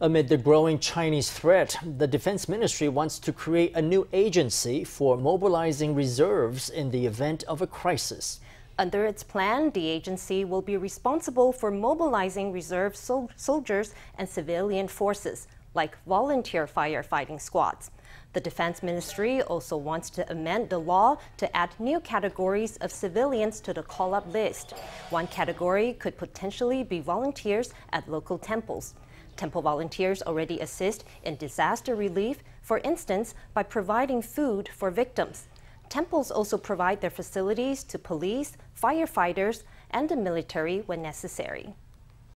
Amid the growing Chinese threat, the Defense Ministry wants to create a new agency for mobilizing reserves in the event of a crisis. Under its plan, the agency will be responsible for mobilizing reserve sol soldiers and civilian forces, like volunteer firefighting squads. The Defense Ministry also wants to amend the law to add new categories of civilians to the call up list. One category could potentially be volunteers at local temples. Temple volunteers already assist in disaster relief, for instance, by providing food for victims. Temples also provide their facilities to police, firefighters, and the military when necessary.